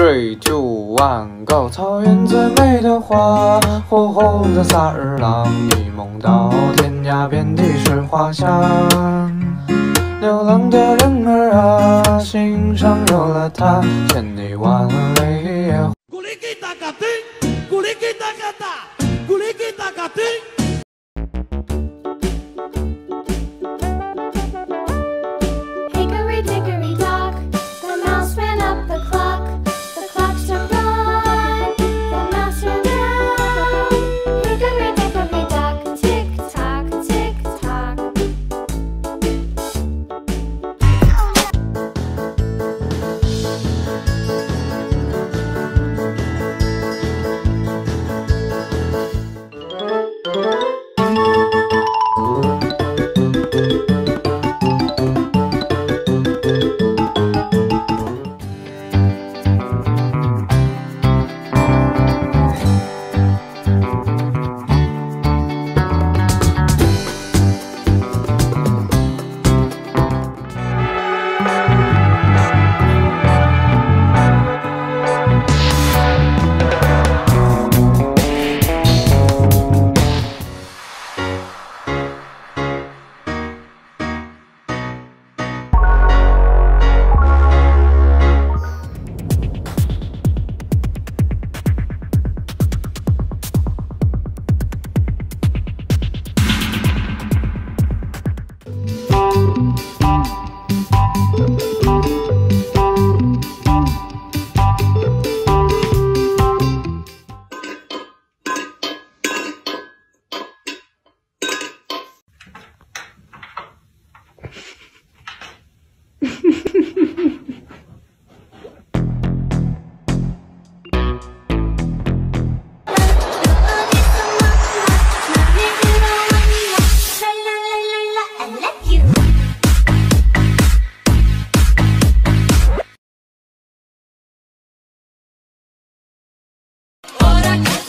醉酒万高，草原最美的花，火红的萨日朗，一梦到天涯，遍地是花香。流浪的人儿啊，心上有了她，千里万里也。咕哩叽哒嘎叮，咕哩叽哒嘎哒，咕哩叽哒嘎叮。感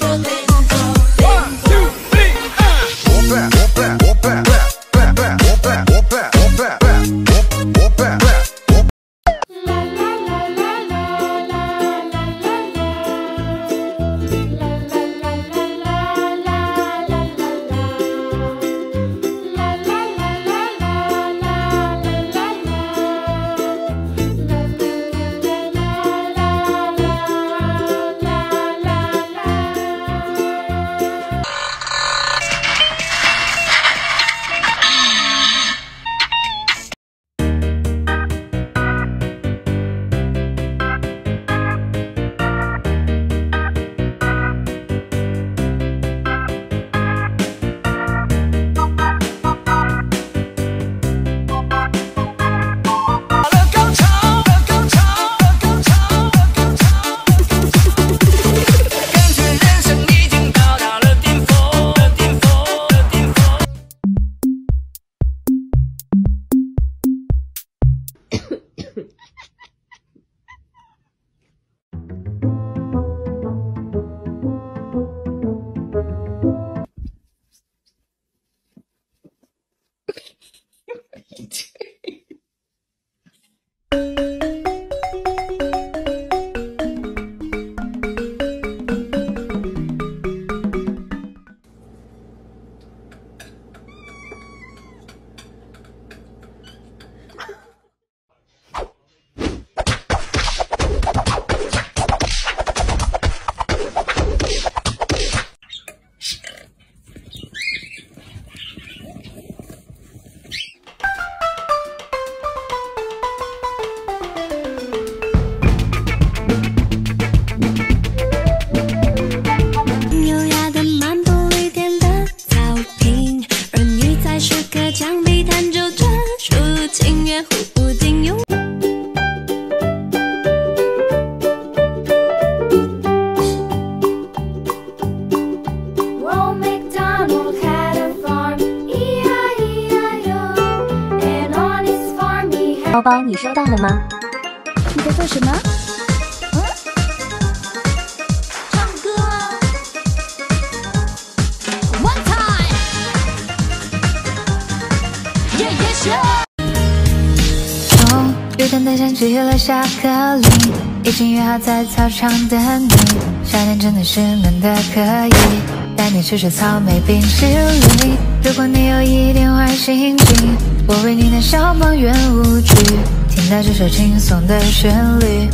包包你收到了吗？你在做什么？嗯？唱歌啊！One time，耶耶耶！终于等待上去了巧克力，已经约好在操场等你。夏天真的是闷的可以，带你吃吃草莓冰淇淋。如果你有一点坏心情，我为你弹肖邦圆舞曲，听到这首轻松的旋律。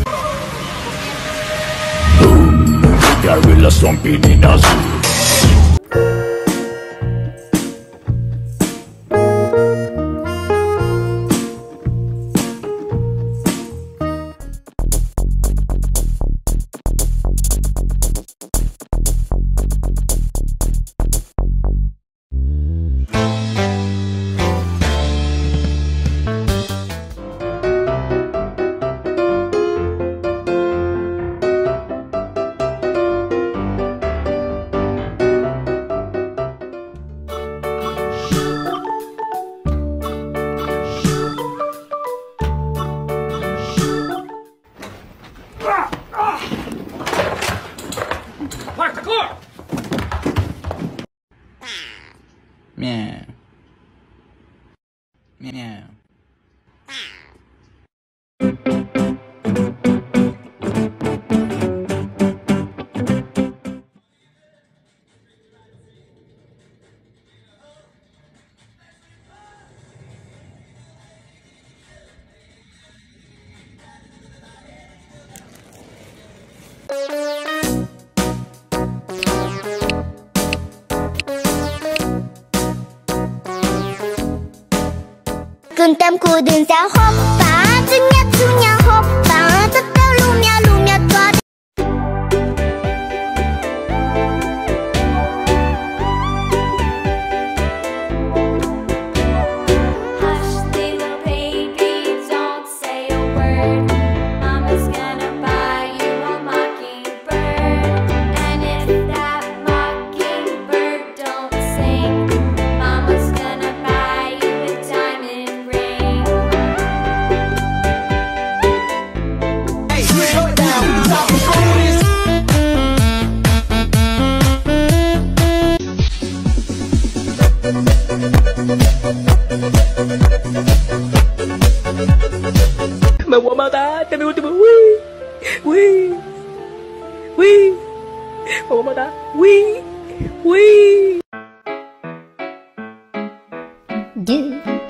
跟当裤顶下好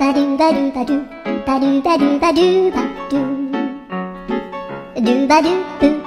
ba do ba do ba do ba do ba do ba do ba do do ba do boo.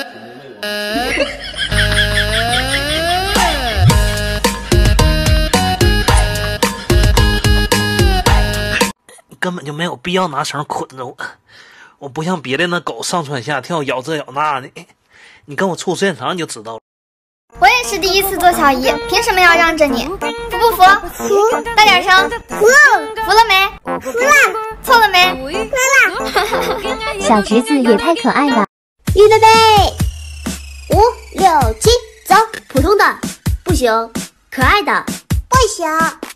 根本就没有必要拿绳捆着我。我不像别的那狗上蹿下跳、咬这咬那的，你跟我处时间长你就知道了。我也是第一次做小姨，凭什么要让着你？服不服？服。大点声。服。服了没？服了。错了没？服了。小侄子也太可爱了。预备备，五六七，走！普通的不行，可爱的不行，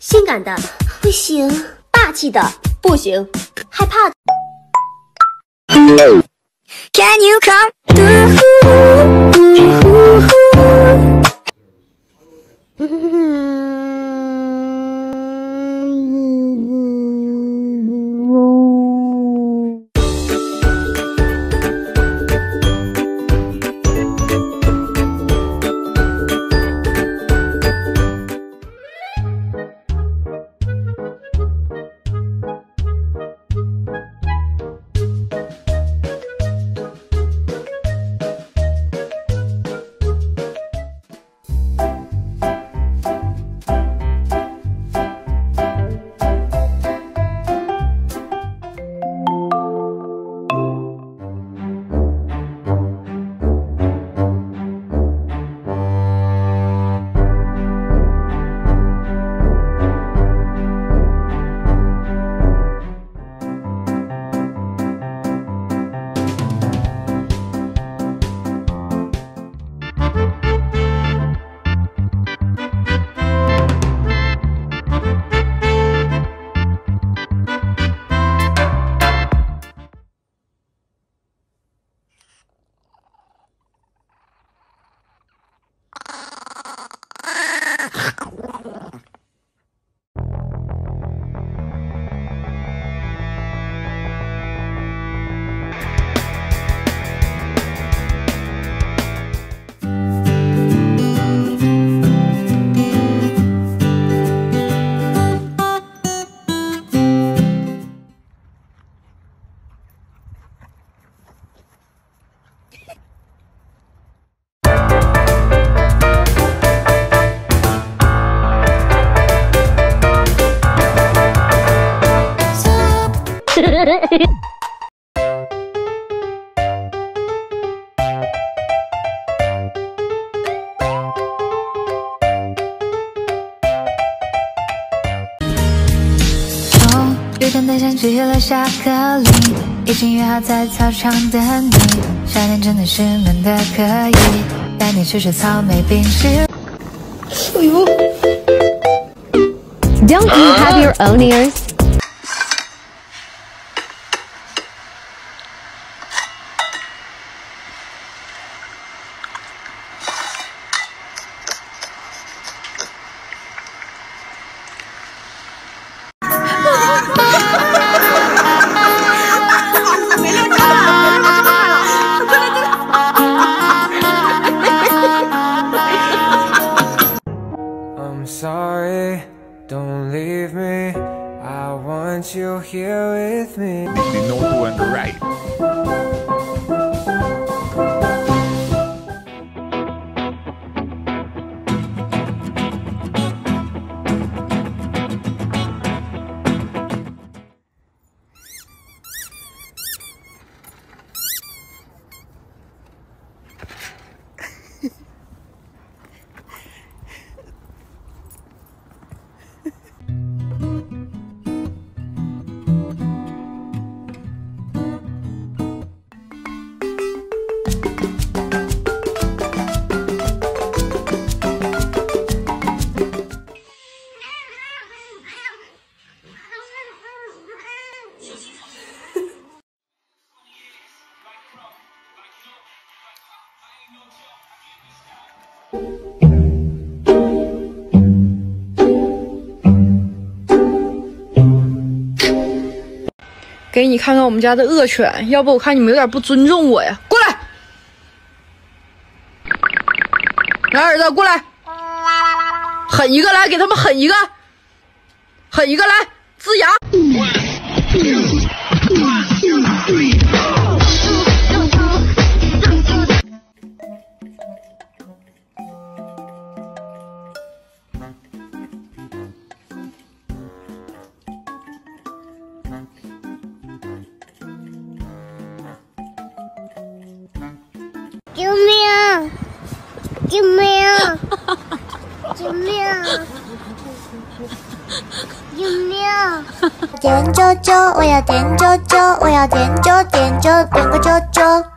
性感的不行，霸气的不行，害怕。Can you come through?《终于真的想起了下课铃，已经约好在操场等你。夏天真的是闷的可以，带你吃吃草莓冰淇淋。Don't you have your own ears? I'm sorry, don't leave me. I want you here with me. Right. 给你看看我们家的恶犬，要不我看你们有点不尊重我呀！过来，来儿子过来，狠一个来，给他们狠一个，狠一个来，呲牙。救命！点啾啾，我要点啾啾，我要点啾点啾点个啾啾。